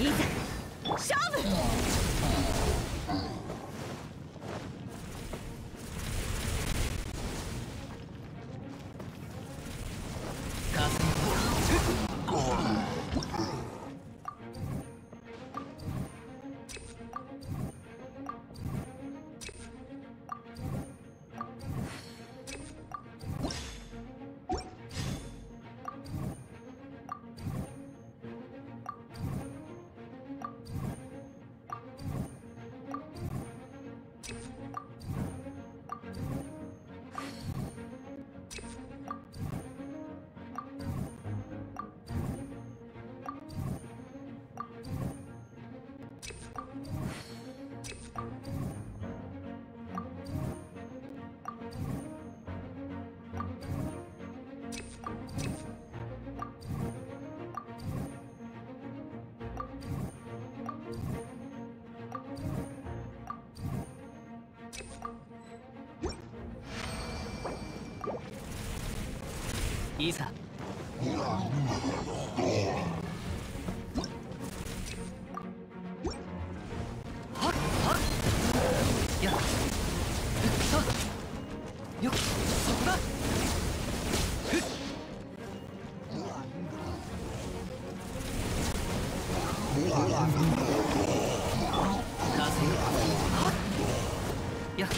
いざ。勝いざやっ。